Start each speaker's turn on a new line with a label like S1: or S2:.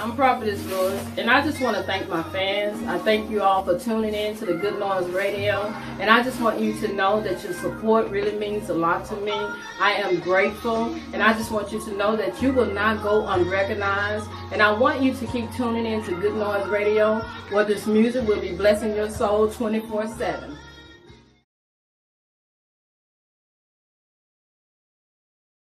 S1: I'm Prophetess Lewis, and I just want to thank my fans. I thank you all for tuning in to the Good Noise Radio, and I just want you to know that your support really means a lot to me. I am grateful, and I just want you to know that you will not go unrecognized, and I want you to keep tuning in to Good Noise Radio, where this music will be blessing your soul 24 7.